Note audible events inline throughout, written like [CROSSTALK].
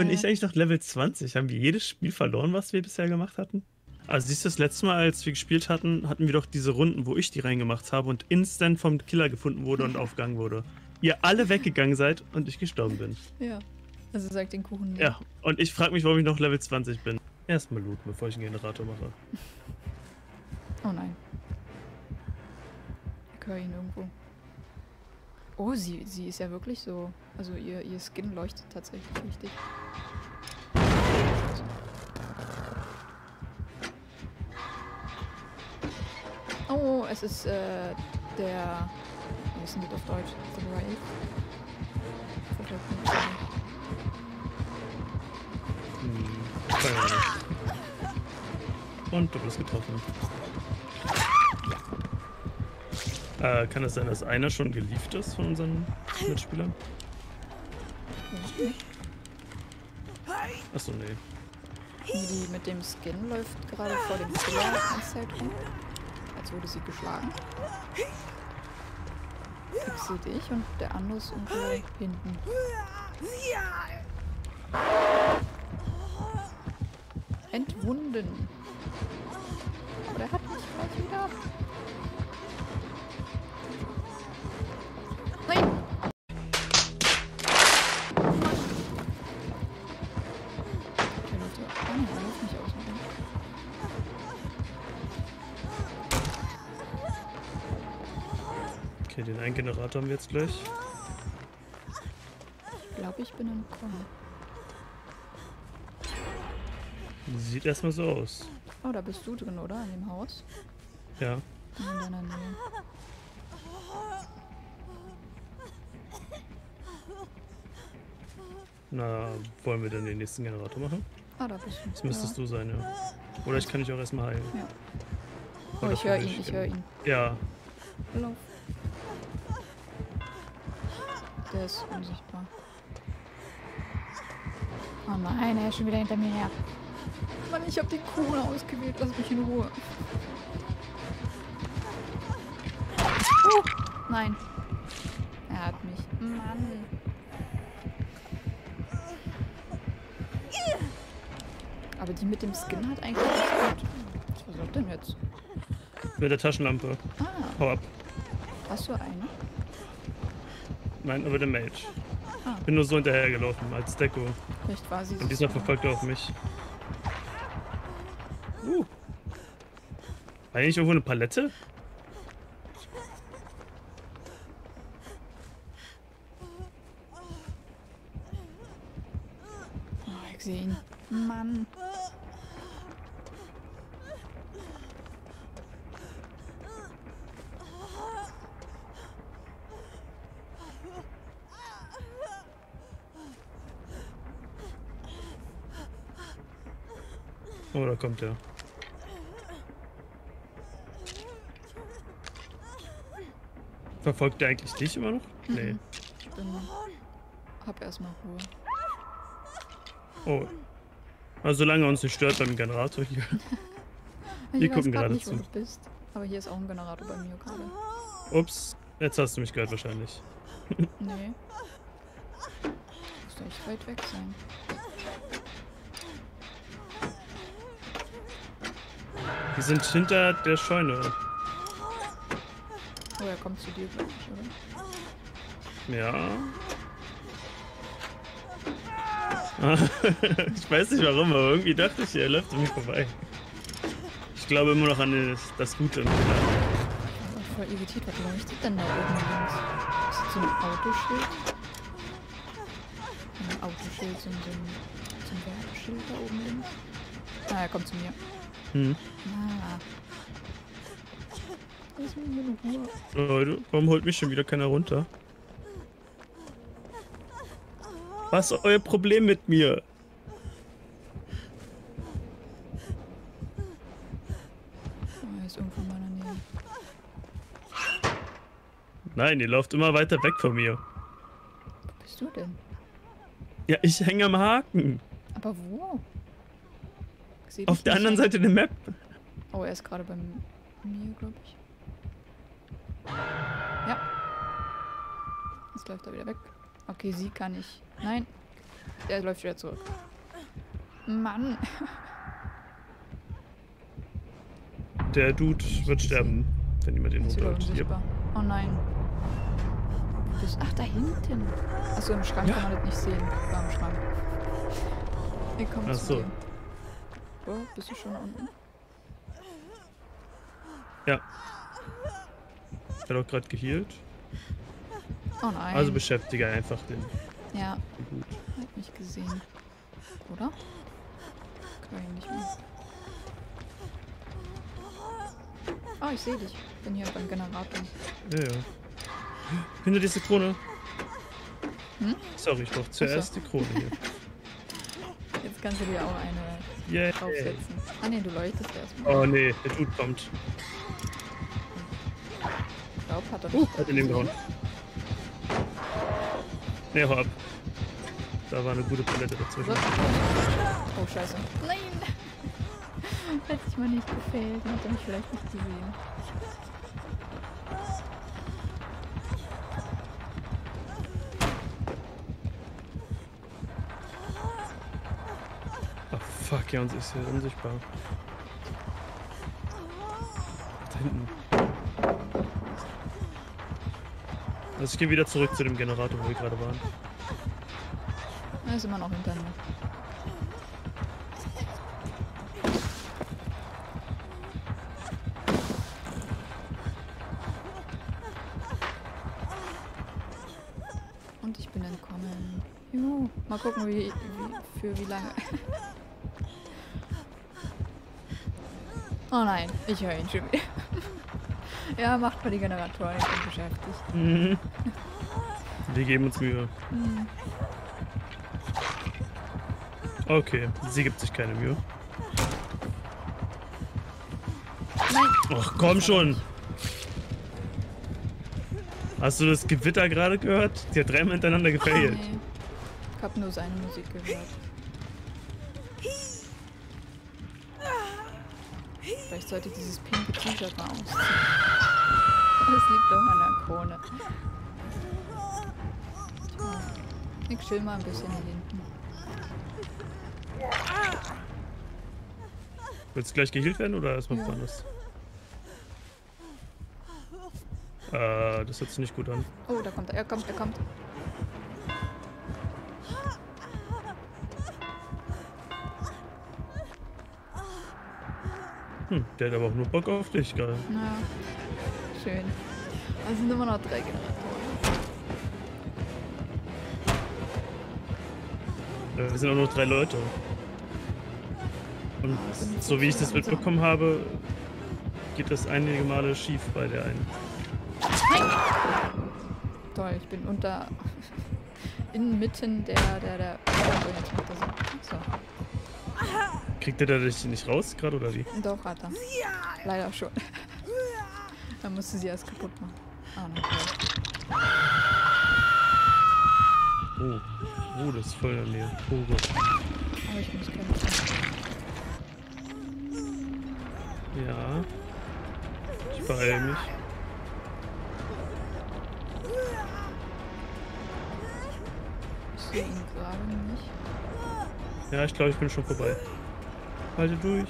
bin ich eigentlich noch Level 20? Haben wir jedes Spiel verloren, was wir bisher gemacht hatten? Also siehst du, das letzte Mal, als wir gespielt hatten, hatten wir doch diese Runden, wo ich die reingemacht habe und instant vom Killer gefunden wurde und [LAUGHS] aufgegangen wurde. Ihr alle weggegangen seid und ich gestorben bin. Ja. Also sag den Kuchen. Ja, und ich frage mich, warum ich noch Level 20 bin. Erstmal looten, bevor ich einen Generator mache. [LAUGHS] Oh nein. Ich höre ihn irgendwo. Oh, sie, sie ist ja wirklich so. Also ihr, ihr Skin leuchtet tatsächlich richtig. Oh, es ist äh, der. Wie ist denn das auf Deutsch? Hm. Und du bist getroffen. Äh, kann es sein, dass einer schon geliefert ist von unseren Mitspielern? Achso, nee. Die mit dem Skin läuft gerade vor dem Killer die ganze Zeit rum. Als wurde sie geschlagen. Ich sehe dich und der andere ist irgendwo hinten. Entwunden. Aber der hat mich gleich wieder. Okay, den einen Generator haben wir jetzt gleich. Ich glaube, ich bin entkommen. Sieht erstmal so aus. Oh, da bist du drin, oder? In dem Haus? Ja. In deiner Nähe. Na, wollen wir dann den nächsten Generator machen? Ah, da bist du. Das müsstest ja. du sein, ja. Oder ich kann dich auch erstmal heilen. Ja. Oh, ich höre ihn, ich höre ihn. Ja, Lauf. Der ist unsichtbar. Oh nein, er ist schon wieder hinter mir her. Mann, ich habe den Kuchen ausgewählt. Lass mich in Ruhe. Oh, nein. Er hat mich. Mann. Aber die mit dem Skin hat eigentlich nicht gut. Was versucht denn jetzt? mit der Taschenlampe. Ah, Hau ab. hast du eine? Nein, aber der Mage. Ah. Bin nur so hinterhergelaufen als Deko. Vielleicht war sie Und dieser so- verfolgt auch mich. Uh. War hier nicht irgendwo eine Palette? Oh, ich sehe ihn. Mann. Kommt er. Verfolgt der eigentlich dich immer noch? Nee. Ich bin. Hab erstmal Ruhe. Oh. Also solange er uns nicht stört beim Generator hier. [LAUGHS] Wir gucken gerade nicht, wo zu. du bist. Aber hier ist auch ein Generator bei mir gerade. Ups. Jetzt hast du mich gehört wahrscheinlich. [LAUGHS] Nee. Muss doch echt weit weg sein. Die sind hinter der Scheune. Oh, er kommt zu dir, glaube ich, oder? Ja. [LAUGHS] Ich weiß nicht warum, aber irgendwie dachte ich, er läuft an mir vorbei. Ich glaube immer noch an das, Gute. Ich war voll irritiert. Was leuchtet denn da oben links? Ist das so ein Autoschild? Ein Autoschild, so ein, so ein, so ein Werbeschild da oben links. Ah, er kommt zu mir. Hm. Ruhe. Leute, warum holt mich schon wieder keiner runter? Was ist euer Problem mit mir? Oh, er ist irgendwo in meiner Nähe. Nein, ihr lauft immer weiter weg von mir. Wo bist du denn? Ja, ich hänge am Haken. Aber wo? Ich seh Auf der anderen Seite der Map. Oh, er ist gerade bei mir, glaube ich. Ja. Jetzt läuft er wieder weg. Okay, sie kann ich. Nein. Der läuft wieder zurück. Mann. [LAUGHS] Der Dude wird sterben, wenn jemand wieder hochläuft. Yep. Oh nein. Das, ach, da hinten. Achso, im Schrank Ja. kann man das nicht sehen. War im Schrank. Hier kommt Ach zu so. dir. Oh, bist du schon unten? Ja. Ich hat auch gerade geheilt. Oh nein. Also beschäftige einfach den ja, Dude. hat mich gesehen. Oder? Kann ich nicht mehr. Oh, ich sehe dich. Bin hier beim Generator. Ja, ja. Hinter diese Krone. Hm? Sorry, ich brauche zuerst die Krone hier. Jetzt kannst du dir auch eine Yay. draufsetzen. Ah ne, du leuchtest erstmal. Oh nee, der Dude kommt. Ich glaube, hat er Uh, nicht. hat in den gehauen. Nee, hau ab. Da war eine gute Palette dazwischen. Oh, scheiße. Nein! [LAUGHS] Hätte ich mal nicht gefehlt, dann hat er mich vielleicht nicht gesehen. Fuck, ja, uns ist ja unsichtbar. Da hinten. Also ich gehe wieder zurück zu dem Generator, wo wir gerade waren. Er ist immer noch hinter mir. Und ich bin entkommen. Juhu. Mal gucken, wie, wie, für wie lange. [LAUGHS] oh nein, ich höre ihn schon wieder. [LAUGHS] ja, macht mal die Generatoren, ich bin beschäftigt. Mhm. Wir geben uns Mühe. Hm. Okay, sie gibt sich keine Mühe. Nein! Ach komm schon! Hast du das Gewitter gerade gehört? Die hat dreimal hintereinander gefailt. Nee. Ich hab nur seine Musik gehört. [LAUGHS] Vielleicht sollte ich dieses pinke T-Shirt mal ausziehen. Das liegt doch an der Krone. Ich chill mal ein bisschen hier hinten. Willst du gleich geheilt werden oder erstmal Ja. woanders? Äh, das hört sich nicht gut an. Oh, da kommt er. Er kommt, er kommt. Hm, der hat aber auch nur Bock auf dich gerade. Na, schön. Es sind immer noch drei Generatoren. Äh, Wir sind auch nur drei Leute. Und so wie ich das mitbekommen habe, geht das einige Male schief bei der einen. Toll, ich bin unter. inmitten der. der. der. Oh, jetzt macht er so. Kriegt der da nicht raus gerade oder wie? Doch, hat er. Leider schon. [LAUGHS] Dann musste sie erst kaputt machen. Ah, ne. Oh, oh, das ist voll Nähe. Oh Gott. Aber ich muss kämpfen. Ja. Ich beeile mich. Ich sehe ihn gerade nicht. Ja, ich glaube, ich bin schon vorbei. Halte durch.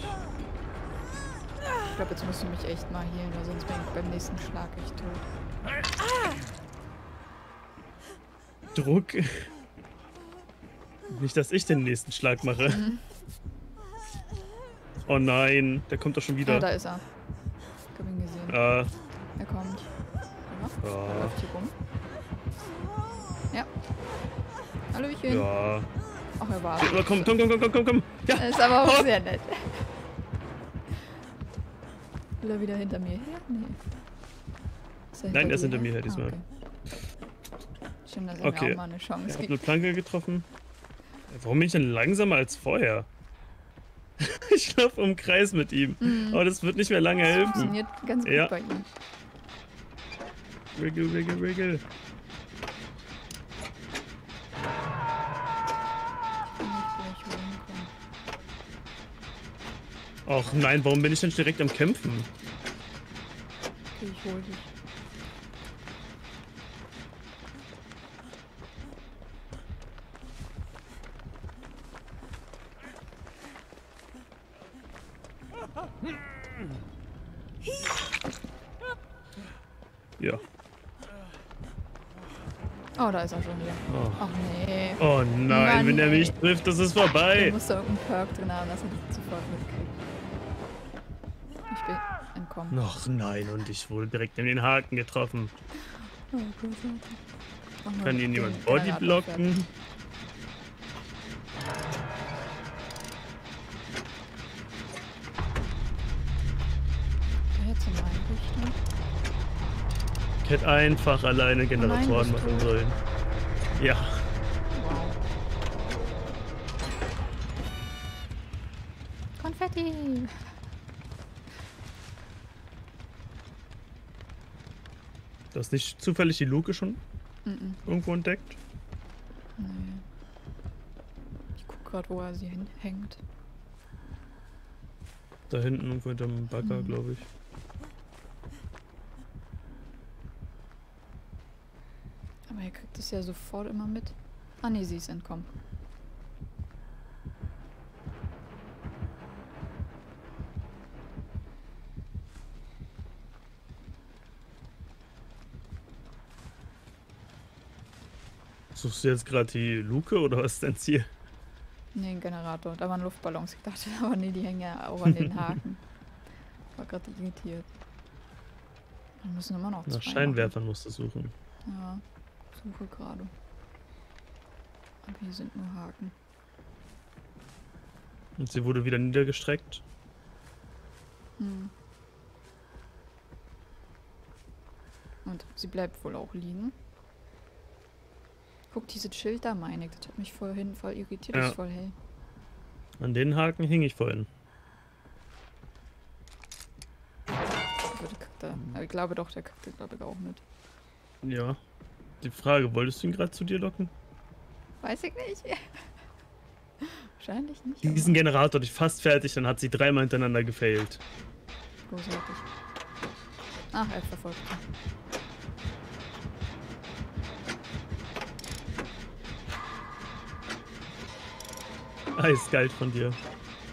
Ich glaube, jetzt musst du mich echt mal healen, weil sonst bin ich beim nächsten Schlag echt tot. Druck. Nicht, dass ich den nächsten Schlag mache. Mhm. Oh nein, der kommt doch schon Ah, wieder. da ist er. Ich hab ihn gesehen. Ja, Er kommt. Ja, Ja. er läuft hier rum. Ja. Hallöchen. ja. Ach, er war. ja. Komm, komm, komm, komm, komm, komm, komm. Ja. Er ist aber auch sehr nett. Will er wieder hinter mir her? Nee. Ist Nein, hinter er ist hinter mir her Ah, diesmal. okay. Stimmt, dass er Okay. mir auch mal eine Chance Ich habe gibt. eine Planke getroffen. Warum bin ich denn langsamer als vorher? [LAUGHS] ich laufe im Kreis mit ihm. Mhm. Aber das wird nicht mehr lange helfen. Funktioniert ganz gut Ja. bei ihm. Wiggle, wiggle, wiggle. Ach nein, warum bin ich denn direkt am Kämpfen? Ich hol dich. Ja. Oh, da ist er schon wieder. Oh, Ach, nee. Oh nein, Mann, wenn er mich trifft, das ist vorbei. Du musst da irgendeinen Perk drin haben, dass er das sofort mitkriegt. Entkommen. Noch nein, und ich wurde direkt in den Haken getroffen. Oh, Kann ihn jemand Generator Body fertig. blocken? Da jetzt zum Einrichten. Ich hätte einfach alleine Generatoren machen sollen. Ja, du hast nicht zufällig die Luke schon Mhm. irgendwo entdeckt? Nee. Ich guck grad, wo er sie hängt. Da hinten irgendwo hinterm Bagger, Mhm. glaube ich. Aber er kriegt es ja sofort immer mit. Ah nee, sie ist entkommen. Suchst du jetzt gerade die Luke oder was ist dein Ziel? Nee, ein Generator. Da waren Luftballons. Ich dachte, [LAUGHS] aber nee, die hängen ja auch an den Haken. [LAUGHS] War gerade irritiert. Wir müssen immer noch Nach Scheinwerfern musst du suchen. Ja, suche gerade. Aber hier sind nur Haken. Und sie wurde wieder niedergestreckt. Hm. Und sie bleibt wohl auch liegen. Guck, dieses Schild da, meine ich. Das hat mich vorhin voll irritiert. Das Ja. ist voll hell. An den Haken hing ich vorhin. Ich glaube doch, der den, glaube ich, auch mit. Ja. Die Frage, wolltest du ihn gerade zu dir locken? Weiß ich nicht. [LAUGHS] Wahrscheinlich nicht. Diesen Generator hatte ich fast fertig, dann hat sie dreimal hintereinander gefailt. Großartig. Ach, er verfolgt ihn. Eiskalt von dir.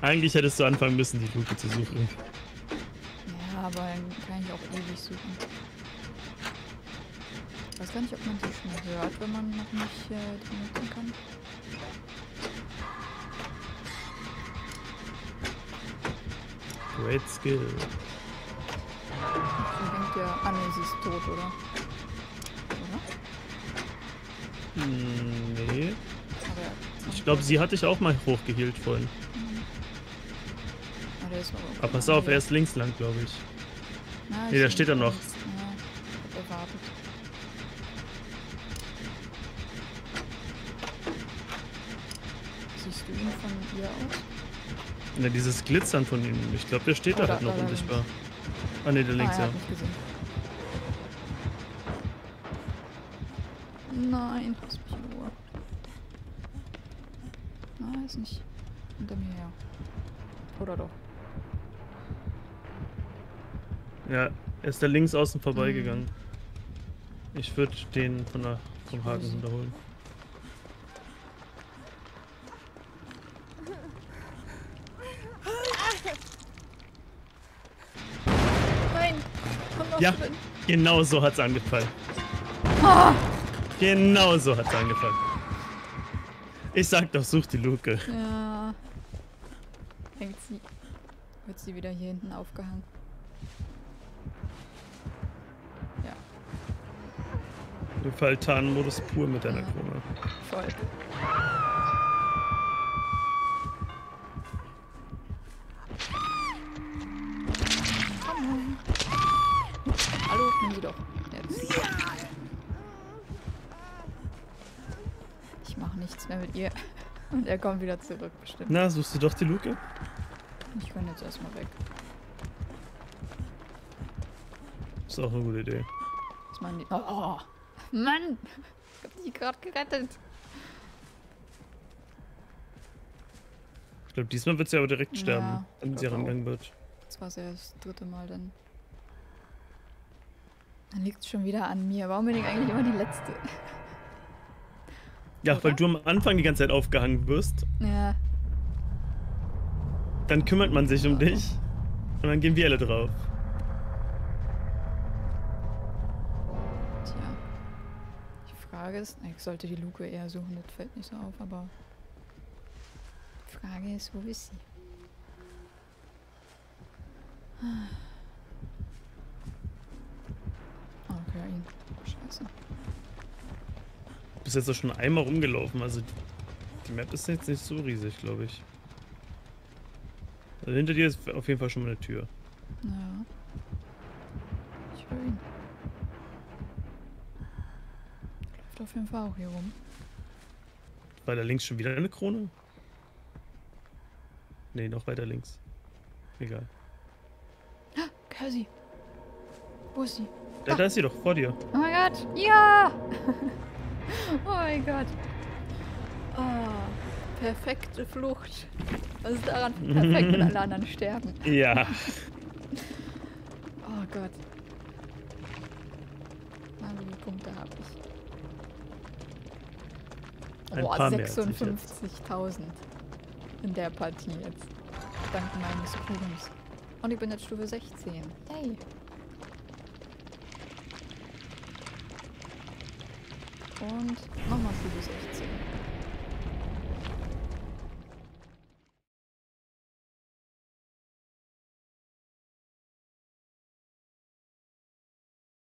Eigentlich hättest du anfangen müssen, die Luke zu suchen. Ja, aber dann kann ich auch ewig suchen. Ich weiß gar nicht, ob man die schon hört, wenn man noch nicht äh, die nutzen kann. Great Skill. Sie denkt ja. Ah, nee, sie ist tot, oder? Oder? Hm, nee. Ich glaube, sie hatte ich auch mal hochgehielt vorhin. Ah, aber pass auf, er ist links lang, glaube ich. Na, Nee, da steht er noch. links. Ja, ich hab erwartet. Siehst du ihn von ihr aus? Ne, dieses Glitzern von ihm. Ich glaube, der steht Oh, da da- halt noch da- da unsichtbar. Ah ne, der links, ah, er ja. Nein, Ruhe. Nein, ist nicht hinter mir her. Oder doch? Ja, er ist da links außen Mhm. vorbeigegangen. Ich würde den von der, vom Haken runterholen. Nein! Komm Ja. drin. Genau so hat's angefangen. Ah! Genau so hat's angefangen. Ich sag doch, such die Luke. Ja. Hängt sie. Wird sie wieder hier hinten aufgehangen? Ja, Du Fall Tarnmodus pur mit deiner Ja. Krone. voll. Hallo, nimm sie doch. Jetzt. Ich mache nichts mehr mit ihr. [LAUGHS] Und er kommt wieder zurück, bestimmt. Na, suchst du doch die Luke? Ich kann jetzt erstmal weg. Ist auch eine gute Idee. Was meinen die? Oh, oh. Mann! Ich hab die gerade gerettet. Ich glaube, diesmal wird sie aber direkt Ja, sterben, ich wenn sie rangegangen wird. Das war ja das dritte Mal dann. Dann liegt es schon wieder an mir. Warum bin ich eigentlich immer die Letzte? Ja, weil Oder? du am Anfang die ganze Zeit aufgehangen wirst. Ja, Dann kümmert man sich um dich. Und dann gehen wir alle drauf. Tja. Die Frage ist, ich sollte die Luke eher suchen, das fällt nicht so auf, aber die Frage ist, wo ist sie? Ah, okay, ihn. Scheiße. Du bist jetzt auch schon einmal rumgelaufen, also die, Map ist jetzt nicht so riesig, glaube ich. Also hinter dir ist auf jeden Fall schon mal eine Tür. Ja. Ich höre ihn. Läuft auf jeden Fall auch hier rum. War da links schon wieder eine Krone? Nee, noch weiter links. Egal. [GASPS] Cassie. Wo ist sie? Da, da ist sie doch, vor dir. Oh mein Gott. Ja! [LAUGHS] oh mein Gott. Ah, perfekte Flucht. Was ist daran perfekt, wenn alle anderen sterben? Ja. [LAUGHS] Oh Gott. Na, wie viele Punkte habe ich? Ein Boah, paar mehr als ich jetzt. 56.000 in der Partie jetzt. Dank meines Kuchens. Und ich bin jetzt Stufe 16. Yay. Und nochmal Stufe 16.